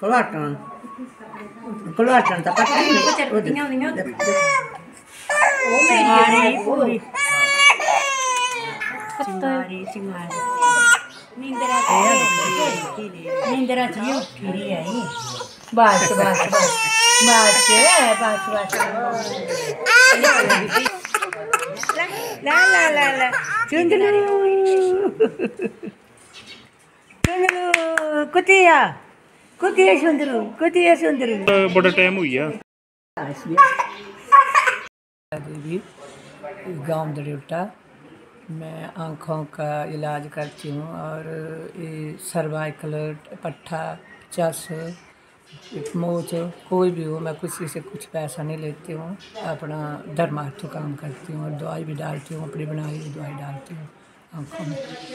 Keluarkan. Keluarkan tapi ini. Tinggal tinggal. Cingari, puri. Cingari, ini Mindera ini Mindera kiri ya ini. Bas, bas, bas. Bas, bas, bas. La la la la. Cundulu. Cundulu. Kutia. Kutia sunduru. Kutia sunduru. बड़ा time हुई है देवी गाँव दरियोटा मैं आँखों का इलाज करती हूँ और ये सर्वाइकल पट्ठा चस मोच कोई भी हो मैं किसी से कुछ पैसा नहीं लेती हूँ अपना धर्मार्थ काम करती हूँ और दवाई भी डालती हूँ अपनी बनाई हुई दवाई डालती हूँ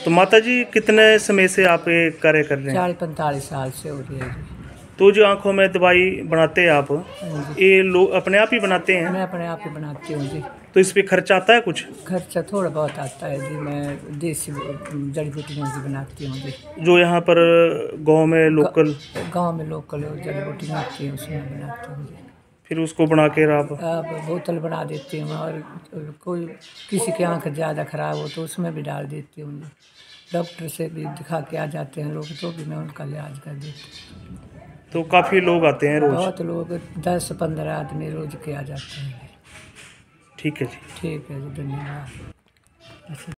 तो माता जी कितने समय से आप ये कार्य कर रहे हैं? चालीस पैंतालीस साल से हो रही है जी। तो जो आँखों में दवाई बनाते हैं आप ये लोग अपने आप ही बनाते हैं? मैं अपने आप ही बनाती हूँ जी। तो इस पे खर्चा आता है कुछ? खर्चा थोड़ा बहुत आता है जी। मैं देसी जड़ी बूटियों की बनाती हूँ जी। जो यहाँ पर गाँव में लोकल गाँव में लोकल जड़ी बूटियाँ आती हैं उसमें बनाती हूँ जी। फिर उसको बना के आप बोतल बना देती हूँ और कोई किसी की आँख ज़्यादा ख़राब हो तो उसमें भी डाल देती हूँ डॉक्टर से भी दिखा के आ जाते हैं लोग तो भी मैं उनका इलाज कर देती हूँ। तो काफ़ी लोग आते हैं रोज? बहुत लोग दस पंद्रह आदमी रोज के आ जाते हैं। ठीक है जी। ठीक है जी धन्यवाद।